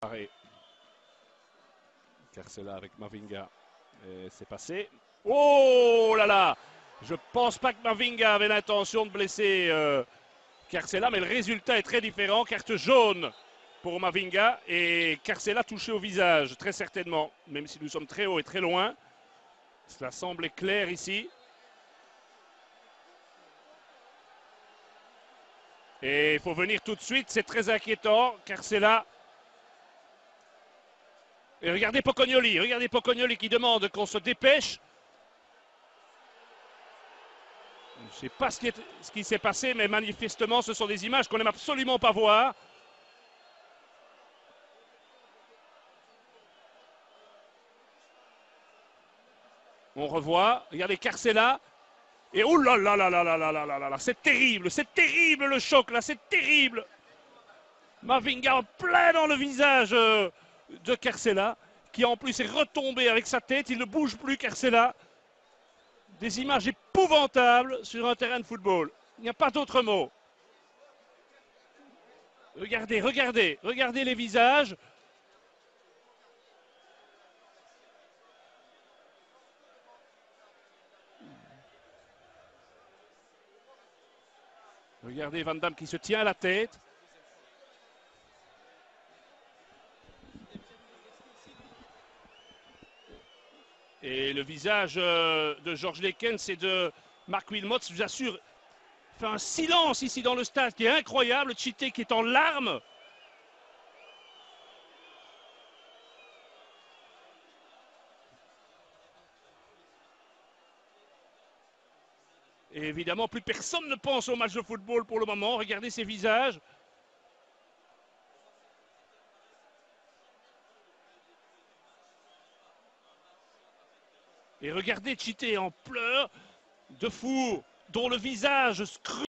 Arrêt. Carcela avec Mavinga. C'est passé. Oh là là Je pense pas que Mavinga avait l'intention de blesser euh, Carcela, mais le résultat est très différent. Carte jaune pour Mavinga et Carcela touché au visage, très certainement, même si nous sommes très haut et très loin. Cela semble clair ici. Et il faut venir tout de suite, c'est très inquiétant. Carcela et regardez Pocognoli, regardez Pocognoli qui demande qu'on se dépêche. Je ne sais pas ce qui, s'est passé, mais manifestement, ce sont des images qu'on n'aime absolument pas voir. On revoit, regardez Carcella. Et oh là là là là là là là là là c'est terrible, c'est terrible le choc là, c'est terrible. Mavinga en plein dans le visage. De Carcella, qui en plus est retombé avec sa tête. Il ne bouge plus, Carcella. Des images épouvantables sur un terrain de football. Il n'y a pas d'autre mot. Regardez, regardez, regardez les visages. Regardez Van Damme qui se tient à la tête. Et le visage euh, de Georges Lekens et de Marc Wilmot, je vous assure, fait un silence ici dans le stade qui est incroyable. Chité qui est en larmes. Évidemment, plus personne ne pense au match de football pour le moment. Regardez ces visages. Et regardez Chité en pleurs de fou, dont le visage scrute.